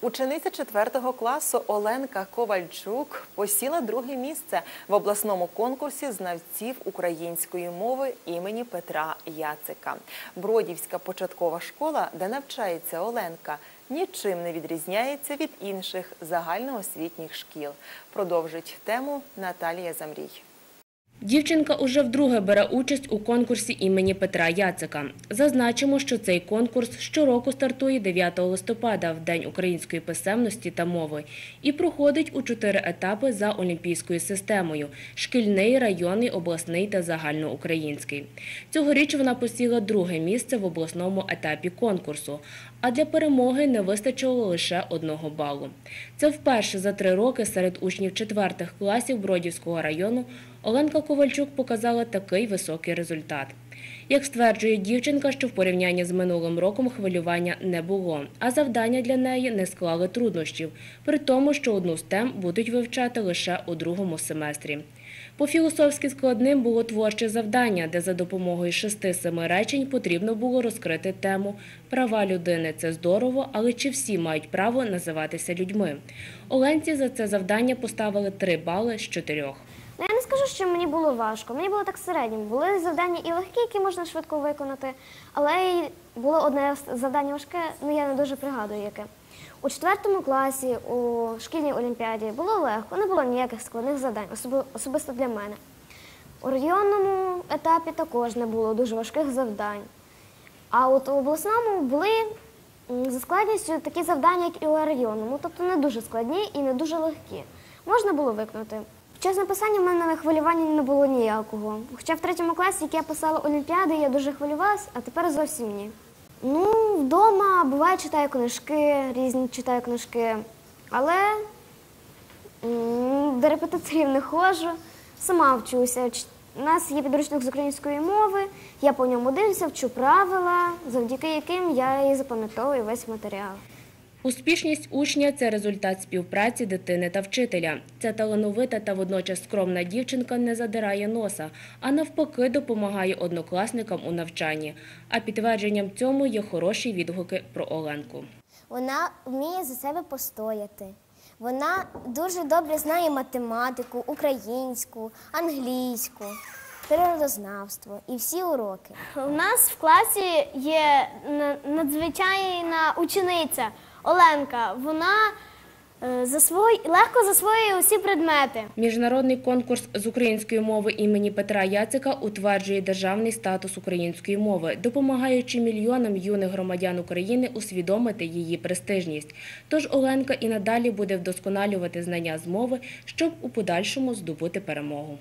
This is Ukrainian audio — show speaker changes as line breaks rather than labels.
Учениця 4 класу Оленка Ковальчук посіла друге місце в обласному конкурсі знавців української мови імені Петра Яцика. Бродівська початкова школа, де навчається Оленка, нічим не відрізняється від інших загальноосвітніх шкіл. Продовжить тему Наталія Замрій.
Дівчинка уже вдруге бере участь у конкурсі імені Петра Яцика. Зазначимо, що цей конкурс щороку стартує 9 листопада, в День української писемності та мови, і проходить у чотири етапи за олімпійською системою – шкільний, районний, обласний та загальноукраїнський. Цьогоріч вона посіла друге місце в обласному етапі конкурсу, а для перемоги не вистачило лише одного балу. Це вперше за три роки серед учнів четвертих класів Бродівського району Оленка Ковальчук показала такий високий результат. Як стверджує дівчинка, що в порівнянні з минулим роком хвилювання не було, а завдання для неї не склали труднощів, при тому, що одну з тем будуть вивчати лише у другому семестрі. По-філософськи складним було творче завдання, де за допомогою шести-семи речень потрібно було розкрити тему «Права людини – це здорово, але чи всі мають право називатися людьми?». Оленці за це завдання поставили три бали з чотирьох.
Ну, я не скажу, що мені було важко. Мені було так середньо. Були завдання і легкі, які можна швидко виконати, але й було одне завдання важке, ну я не дуже пригадую яке. У четвертому класі у шкільній олімпіаді було легко, не було ніяких складних завдань, особисто для мене. У районному етапі також не було дуже важких завдань. А от у обласному були за складністю такі завдання, як і у районному, тобто не дуже складні і не дуже легкі. Можна було виконати. Під час написання в мене хвилювання не було ніякого. Хоча в третьому класі, як я писала Олімпіади, я дуже хвилювалася, а тепер зовсім ні. Ну, вдома буває читаю книжки, різні читаю книжки, але до репетиторів не ходжу, сама вчуся. У нас є підручник з української мови, я по ньому дивлюся, вчу правила, завдяки яким я і запам'ятовую весь матеріал.
Успішність учня це результат співпраці дитини та вчителя. Ця талановита та водночас скромна дівчинка не задирає носа, а навпаки допомагає однокласникам у навчанні. А підтвердженням цьому є хороші відгуки про Оленку.
Вона вміє за себе постояти. Вона дуже добре знає математику, українську, англійську, природознавство і всі уроки.
У нас в класі є надзвичайна учениця Оленка. Вона е, засвоює, легко засвоює усі предмети.
Міжнародний конкурс з української мови імені Петра Яцика утверджує державний статус української мови, допомагаючи мільйонам юних громадян України усвідомити її престижність. Тож Оленка і надалі буде вдосконалювати знання з мови, щоб у подальшому здобути перемогу.